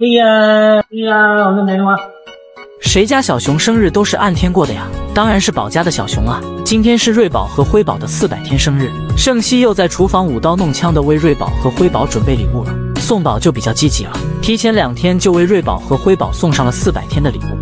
哎呀，哎呀，我的奶妈！谁家小熊生日都是按天过的呀？当然是宝家的小熊啊！今天是瑞宝和辉宝的四百天生日，盛熙又在厨房舞刀弄枪的为瑞宝和辉宝准备礼物了。宋宝就比较积极了，提前两天就为瑞宝和辉宝送上了四百天的礼物。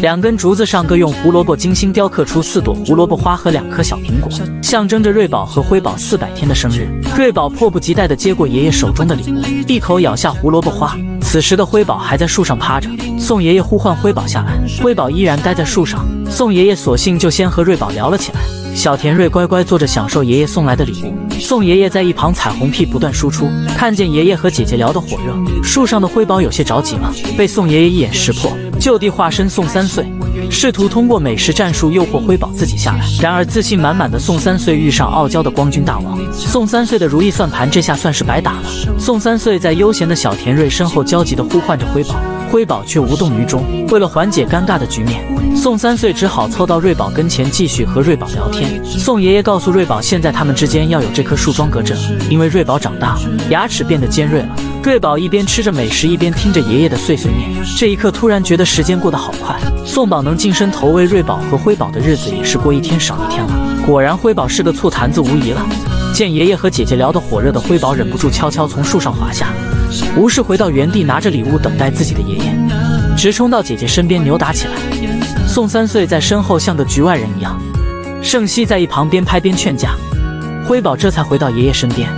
两根竹子上各用胡萝卜精心雕刻出四朵胡萝卜花和两颗小苹果，象征着瑞宝和辉宝四百天的生日。瑞宝迫不及待地接过爷爷手中的礼物，一口咬下胡萝卜花。此时的辉宝还在树上趴着，宋爷爷呼唤辉宝下来，辉宝依然待在树上。宋爷爷索性就先和瑞宝聊了起来。小田瑞乖乖坐着享受爷爷送来的礼物，宋爷爷在一旁彩虹屁不断输出。看见爷爷和姐姐聊得火热，树上的辉宝有些着急了，被宋爷爷一眼识破，就地化身宋三岁，试图通过美食战术诱惑辉宝自己下来。然而自信满满的宋三岁遇上傲娇的光君大王，宋三岁的如意算盘这下算是白打了。宋三岁在悠闲的小田瑞身后焦急地呼唤着辉宝。辉宝却无动于衷。为了缓解尴尬的局面，宋三岁只好凑到瑞宝跟前，继续和瑞宝聊天。宋爷爷告诉瑞宝，现在他们之间要有这棵树桩隔着，因为瑞宝长大了，牙齿变得尖锐了。瑞宝一边吃着美食，一边听着爷爷的碎碎念。这一刻，突然觉得时间过得好快。宋宝能近身投喂瑞宝和辉宝的日子，也是过一天少一天了。果然，辉宝是个醋坛子无疑了。见爷爷和姐姐聊得火热的辉宝忍不住悄悄从树上滑下，无视回到原地，拿着礼物等待自己的爷爷，直冲到姐姐身边扭打起来。宋三岁在身后像个局外人一样，盛熙在一旁边拍边劝架。辉宝这才回到爷爷身边。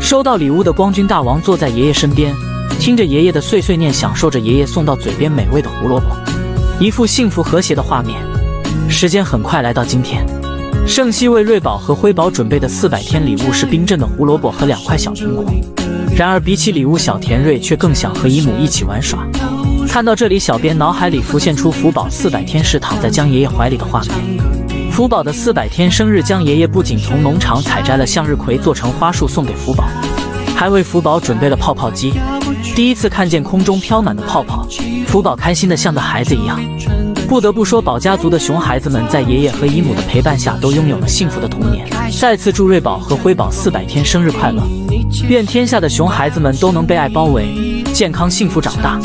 收到礼物的光君大王坐在爷爷身边，听着爷爷的碎碎念，享受着爷爷送到嘴边美味的胡萝卜，一副幸福和谐的画面。时间很快来到今天。盛熙为瑞宝和辉宝准备的四百天礼物是冰镇的胡萝卜和两块小苹果。然而比起礼物，小田瑞却更想和姨母一起玩耍。看到这里，小编脑海里浮现出福宝四百天时躺在江爷爷怀里的画面。福宝的四百天生日，江爷爷不仅从农场采摘了向日葵做成花束送给福宝，还为福宝准备了泡泡机。第一次看见空中飘满的泡泡，福宝开心的像个孩子一样。不得不说，宝家族的熊孩子们在爷爷和姨母的陪伴下，都拥有了幸福的童年。再次祝瑞宝和辉宝四百天生日快乐！愿天下的熊孩子们都能被爱包围，健康幸福长大。